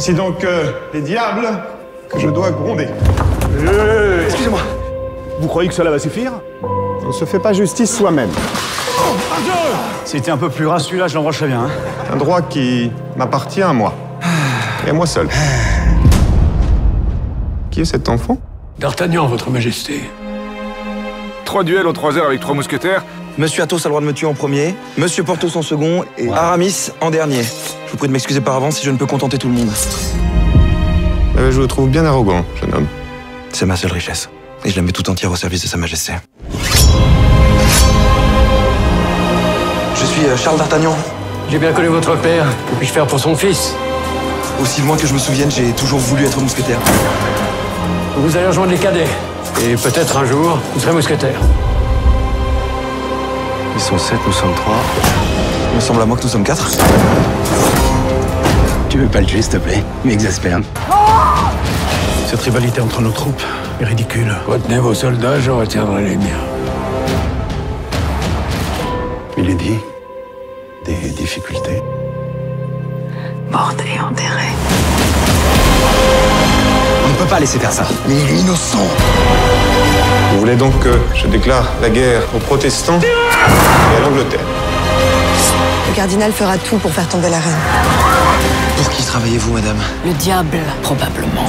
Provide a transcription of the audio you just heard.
Voici donc euh, les diables que je dois gronder. Excusez-moi. Vous croyez que cela va suffire? On ne se fait pas justice soi-même. C'était un peu plus ras celui-là, je l'embrocherais bien. Hein. Un droit qui m'appartient à moi. Et à moi seul. Qui est cet enfant? D'Artagnan, votre majesté. Trois duels en trois heures avec trois mousquetaires. Monsieur Athos a le droit de me tuer en premier, Monsieur Porthos en second et Aramis en dernier. Je vous prie de m'excuser par avance si je ne peux contenter tout le monde. Euh, Je vous trouve bien arrogant, jeune homme. C'est ma seule richesse. Et je la mets tout entière au service de Sa Majesté. Je suis euh, Charles d'Artagnan. J'ai bien connu votre père. Que puis-je faire pour son fils? Aussi loin que je me souvienne, j'ai toujours voulu être mousquetaire. Vous allez rejoindre les cadets. Et peut-être un jour, vous serez mousquetaire. Ils sont sept, nous sommes trois. Il me semble à moi que nous sommes quatre. Tu veux pas le tuer, s'il te plaît? Il m'exaspère. Cette rivalité entre nos troupes est ridicule. Retenez vos soldats, je retiendrai les miens. Il est dit. Des difficultés. morte et enterrée. Peut pas laisser faire ça. Mais il est innocent. Vous voulez donc que je déclare la guerre aux protestants et à l'Angleterre Le cardinal fera tout pour faire tomber la reine. Pour qui travaillez-vous, madame? Le diable, probablement.